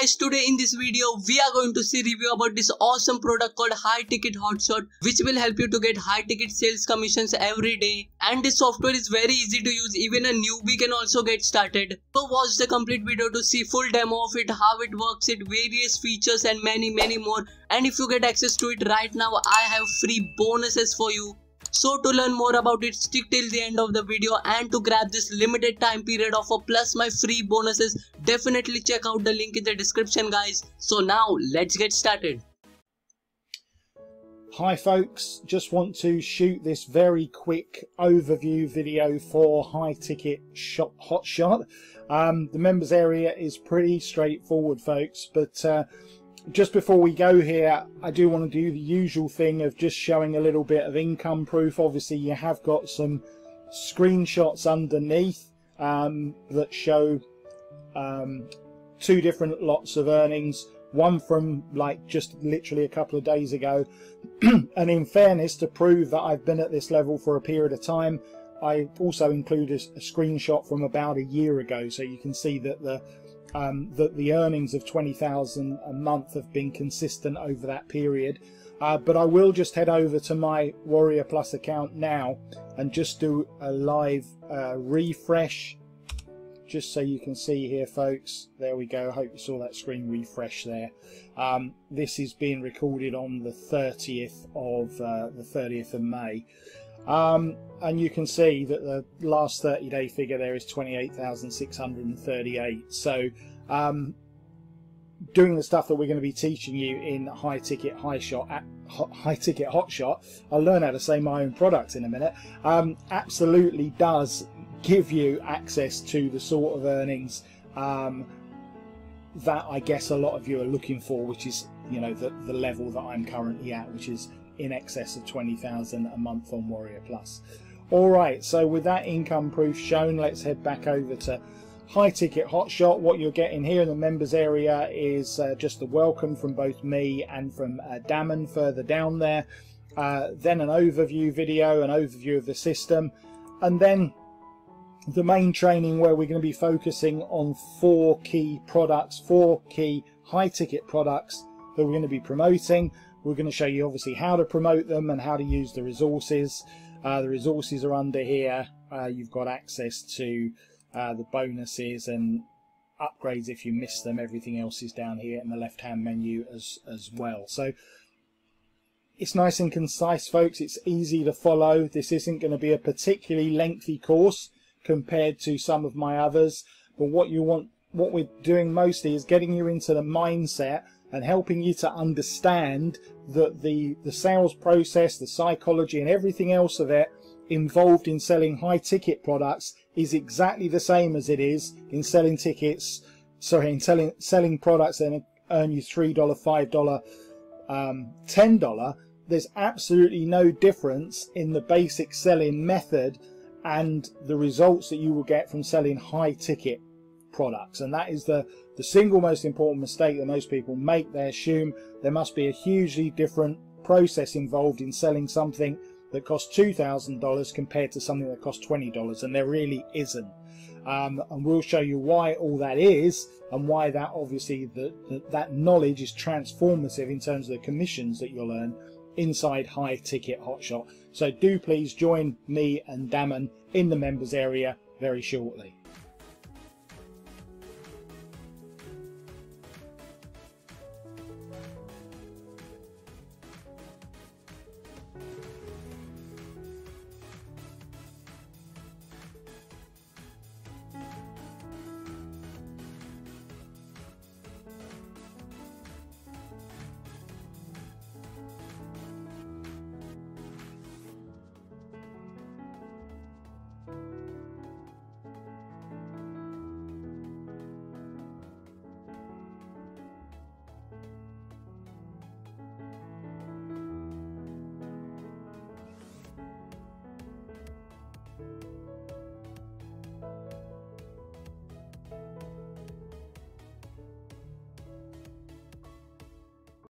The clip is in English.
guys, today in this video we are going to see review about this awesome product called High Ticket Hotshot which will help you to get high ticket sales commissions every day and this software is very easy to use even a newbie can also get started. So watch the complete video to see full demo of it, how it works, it various features and many many more and if you get access to it right now I have free bonuses for you. So to learn more about it, stick till the end of the video and to grab this limited time period offer plus my free bonuses, definitely check out the link in the description guys. So now let's get started. Hi folks, just want to shoot this very quick overview video for high ticket shop hotshot. Um, the members area is pretty straightforward folks, but uh, just before we go here, I do want to do the usual thing of just showing a little bit of income proof. Obviously, you have got some screenshots underneath um, that show um, two different lots of earnings. One from like just literally a couple of days ago. and in fairness, to prove that I've been at this level for a period of time, I also include a, a screenshot from about a year ago. So you can see that the um, that the earnings of 20,000 a month have been consistent over that period. Uh, but I will just head over to my Warrior Plus account now and just do a live uh, refresh just so you can see here folks there we go hope you saw that screen refresh there. Um, this is being recorded on the 30th of uh, the 30th of May. Um, and you can see that the last 30 day figure there is 28,638 so um, doing the stuff that we're going to be teaching you in high ticket high shot high ticket hot shot I'll learn how to say my own product in a minute um, absolutely does give you access to the sort of earnings um, that I guess a lot of you are looking for which is you know the, the level that I'm currently at which is in excess of 20,000 a month on Warrior Plus. Alright, so with that income proof shown, let's head back over to High Ticket Hotshot. What you're getting here in the members area is uh, just a welcome from both me and from uh, Daman further down there. Uh, then an overview video, an overview of the system, and then the main training where we're going to be focusing on four key products, four key high ticket products that we're going to be promoting. We're going to show you obviously how to promote them and how to use the resources. Uh, the resources are under here. Uh, you've got access to uh, the bonuses and upgrades if you miss them. Everything else is down here in the left hand menu as, as well. So it's nice and concise folks. It's easy to follow. This isn't going to be a particularly lengthy course compared to some of my others. But what you want, what we're doing mostly is getting you into the mindset and helping you to understand that the, the sales process, the psychology and everything else of it involved in selling high ticket products is exactly the same as it is in selling tickets, sorry, in selling, selling products that earn you $3, $5, um, $10. There's absolutely no difference in the basic selling method and the results that you will get from selling high ticket products. And that is the the single most important mistake that most people make. They assume there must be a hugely different process involved in selling something that costs $2,000 compared to something that costs $20 and there really isn't. Um, and we'll show you why all that is and why that obviously the, the, that knowledge is transformative in terms of the commissions that you'll earn inside high ticket hotshot. So do please join me and Daman in the members area very shortly